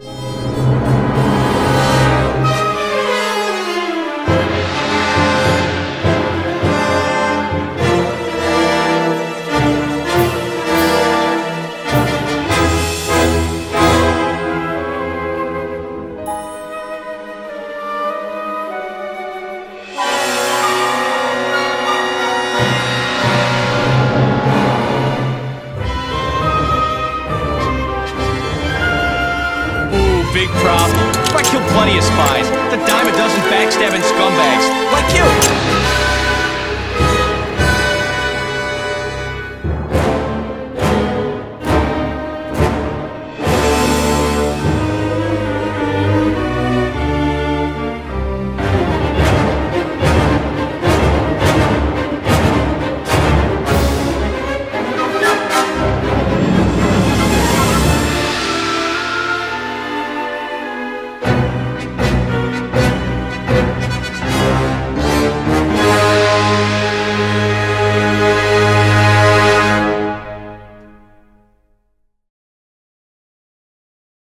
Ooh, big problem. I killed plenty of spies. The dime a dozen backstabbing scumbags. Like you.